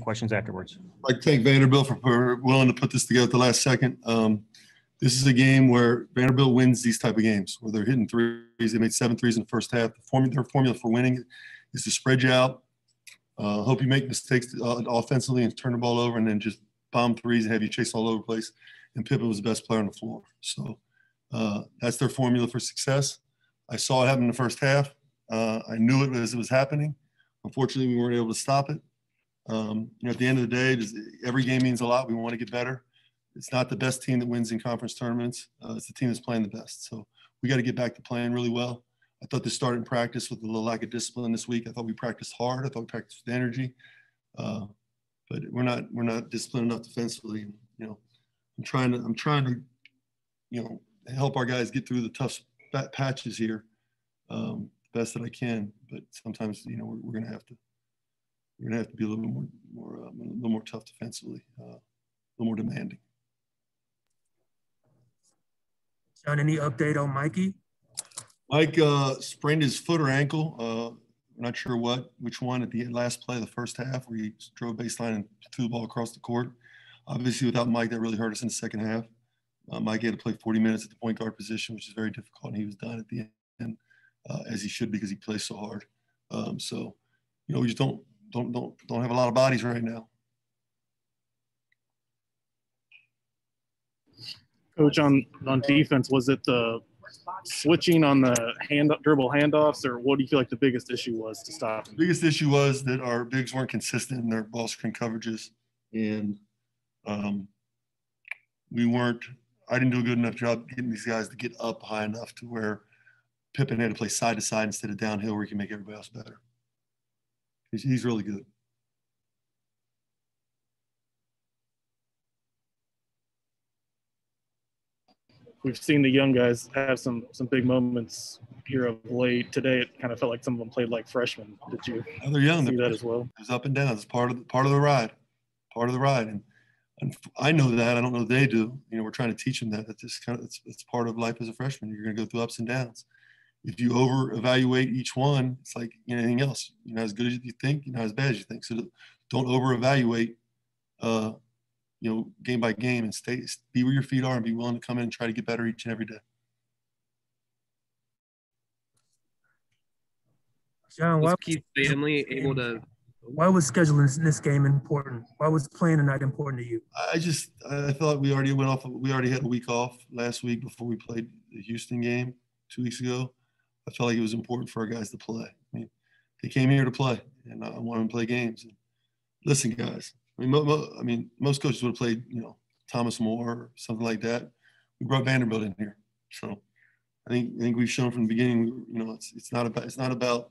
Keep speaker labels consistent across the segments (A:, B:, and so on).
A: questions afterwards.
B: I'd like thank Vanderbilt for, for willing to put this together at the last second. Um, this is a game where Vanderbilt wins these type of games where they're hitting threes. They made seven threes in the first half. The formula, their formula for winning is to spread you out. Uh, hope you make mistakes uh, offensively and turn the ball over, and then just bomb threes and have you chase all over the place. And Pippen was the best player on the floor. So uh, that's their formula for success. I saw it happen in the first half. Uh, I knew it as it was happening. Unfortunately, we weren't able to stop it. Um, you know, at the end of the day, every game means a lot. We want to get better. It's not the best team that wins in conference tournaments. Uh, it's the team that's playing the best. So we got to get back to playing really well. I thought this started in practice with a little lack of discipline this week. I thought we practiced hard. I thought we practiced with energy, uh, but we're not we're not disciplined enough defensively. You know, I'm trying to I'm trying to, you know, help our guys get through the tough patches here, um, best that I can. But sometimes you know we're, we're going to have to we're to have to be a little bit more more uh, a little more tough defensively, uh, a little more demanding.
C: John, any update on Mikey?
B: Mike uh, sprained his foot or ankle. Uh, not sure what, which one at the last play of the first half where he drove baseline and threw the ball across the court. Obviously, without Mike, that really hurt us in the second half. Uh, Mike had to play 40 minutes at the point guard position, which is very difficult, and he was done at the end, uh, as he should because he plays so hard. Um, so, you know, we just don't don't don't don't have a lot of bodies right now.
D: Coach, on on defense, was it the switching on the hand dribble handoffs, or what do you feel like the biggest issue was to stop?
B: The biggest issue was that our bigs weren't consistent in their ball screen coverages, and um, we weren't. I didn't do a good enough job getting these guys to get up high enough to where Pippen had to play side to side instead of downhill, where he can make everybody else better. He's, he's really good.
D: we've seen the young guys have some some big moments here of late. Today, it kind of felt like some of them played like freshmen. Did you?
B: Oh, they're young.
D: See
B: they're,
D: that as well.
B: It's up and down. It's part of the, part of the ride. Part of the ride, and, and I know that. I don't know they do. You know, we're trying to teach them that. That's just kind of it's, it's part of life as a freshman. You're going to go through ups and downs. If you over evaluate each one, it's like anything else. You're not as good as you think. You're not as bad as you think. So don't over evaluate uh, you know, game by game and stay, be where your feet are and be willing to come in and try to get better each and every day.
C: John, why
E: was Keith family able to?
C: Why was scheduling this game important? Why was playing tonight important to you?
B: I just I thought we already went off. We already had a week off last week before we played the Houston game two weeks ago. I felt like it was important for our guys to play. I mean, they came here to play, and I want them to play games. And listen, guys, I mean, mo, mo, I mean, most coaches would have played, you know, Thomas More or something like that. We brought Vanderbilt in here, so I think I think we've shown from the beginning. You know, it's it's not about it's not about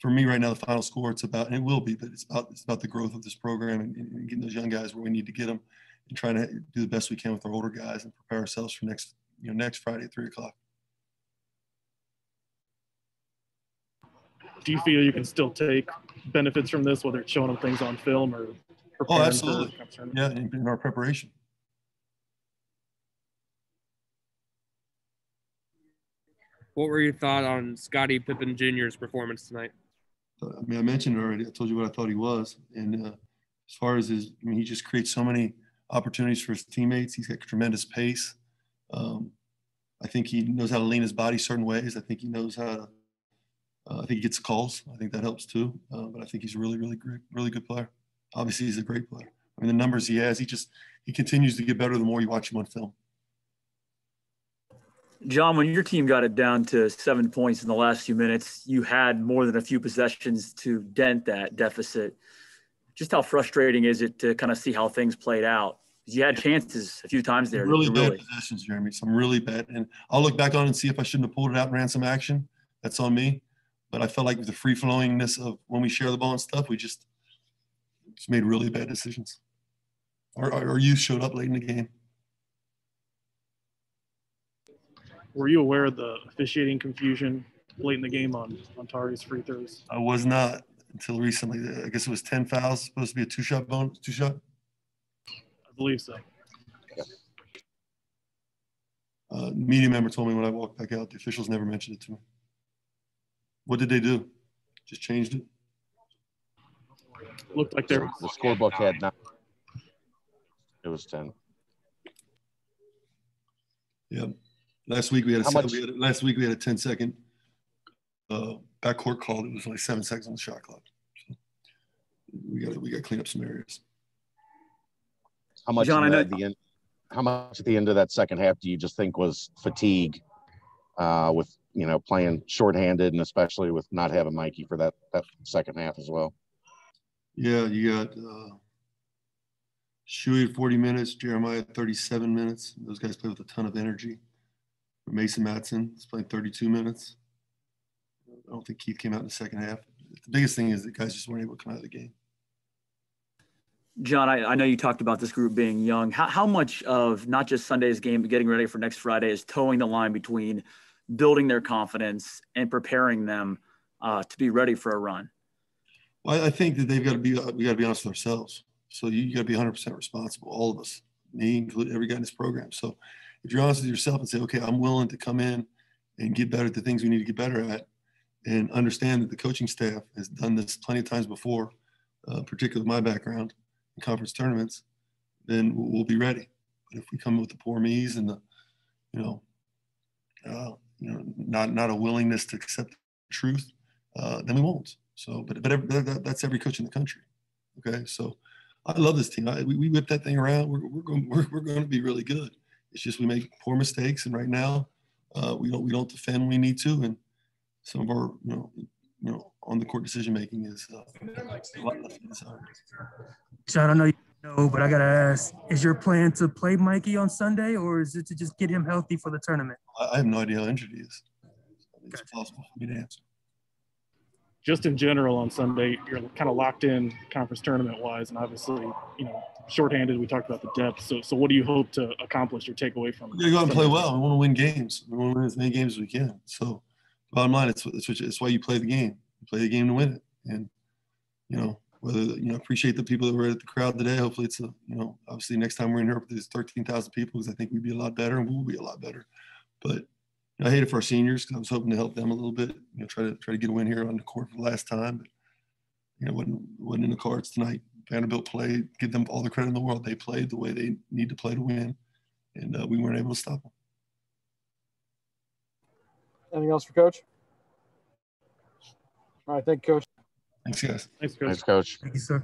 B: for me right now the final score. It's about and it will be, but it's about it's about the growth of this program and, and getting those young guys where we need to get them and trying to do the best we can with our older guys and prepare ourselves for next you know next Friday at three o'clock.
D: Do you feel you can still take benefits from this, whether it's showing them things on film or
B: Oh, absolutely. Yeah, in, in our preparation.
E: What were your thoughts on Scottie Pippen Jr.'s performance tonight?
B: I mean, I mentioned already. I told you what I thought he was, and uh, as far as his, I mean, he just creates so many opportunities for his teammates. He's got tremendous pace. Um, I think he knows how to lean his body certain ways. I think he knows how to. I think he gets calls. I think that helps too. Uh, but I think he's a really, really great, really good player obviously he's a great player. I mean, the numbers he has, he just he continues to get better the more you watch him on film.
F: John, when your team got it down to seven points in the last few minutes, you had more than a few possessions to dent that deficit. Just how frustrating is it to kind of see how things played out? You had chances a few times there.
B: Really bad really. possessions, Jeremy. Some really bad. And I'll look back on and see if I shouldn't have pulled it out and ran some action. That's on me. But I felt like with the free flowingness of when we share the ball and stuff, we just just made really bad decisions. Our, our youth showed up late in the game.
D: Were you aware of the officiating confusion late in the game on, on Tari's free throws?
B: I was not until recently. I guess it was 10 fouls, supposed to be a two shot bonus, two shot?
D: I believe so.
B: Uh, media member told me when I walked back out, the officials never mentioned it to me. What did they do? Just changed it?
D: Looked like there
A: So the scorebook had nine. It was ten.
B: Yeah. Last week we had a,
A: How
B: se-
A: much-
B: we had a- last week we had a 10 second uh, backcourt call. It was only seven seconds on the shot clock. So we got to we got to clean up some areas.
A: How much
F: John,
A: of
F: I
A: that at the end? How much at the end of that second half do you just think was fatigue, uh, with you know playing shorthanded and especially with not having Mikey for that that second half as well?
B: Yeah, you got uh, Shuey at 40 minutes, Jeremiah at 37 minutes. Those guys play with a ton of energy. Mason Madsen is playing 32 minutes. I don't think Keith came out in the second half. The biggest thing is that guys just weren't able to come out of the game.
F: John, I, I know you talked about this group being young. How, how much of not just Sunday's game, but getting ready for next Friday is towing the line between building their confidence and preparing them uh, to be ready for a run?
B: Well, I- think that they've got to be, we got to be honest with ourselves. So you, got to be 100% responsible, all of us, me, including every guy in this program. So if you're honest with yourself and say, okay, I'm willing to come in and get better at the things we need to get better at, and understand that the coaching staff has done this plenty of times before, uh, particularly my background in conference tournaments, then we'll, we'll be ready. But if we come with the poor me's and the, you know, uh, you know, not not a willingness to accept the truth, uh, then we won't. So, but but every, that, that's every coach in the country. Okay, so I love this team. I, we, we whip that thing around. We're, we're going we're, we're going to be really good. It's just we make poor mistakes, and right now uh, we don't we don't defend when we need to, and some of our you know you know on the court decision making is uh, a lot less than desired.
C: John, I know you know, but I gotta ask: Is your plan to play Mikey on Sunday, or is it to just get him healthy for the tournament?
B: I, I have no idea how injured he is. It's possible for me to answer.
D: just in general on Sunday, you're kind of locked in conference tournament wise, and obviously, you know, shorthanded. We talked about the depth. So, so what do you hope to accomplish or take away from?
B: We gotta go out and play well. We want to win games. We want to win as many games as we can. So, bottom line, it's it's, it's why you play the game. You play the game to win it. And you know whether you know appreciate the people that were at the crowd today. Hopefully, it's a you know obviously next time we're in here with these thirteen thousand people because I think we'd be a lot better and we'll be a lot better. But I hate it for our seniors because I was hoping to help them a little bit. You know, try to try to get a win here on the court for the last time. But you know, wasn't wasn't in the cards tonight. Vanderbilt played. Give them all the credit in the world. They played the way they need to play to win, and uh, we weren't able to stop them.
G: Anything else for Coach? All right, thank you, Coach.
B: Thanks, guys.
D: Thanks, Coach.
A: Thanks, coach.
C: Thank you, sir.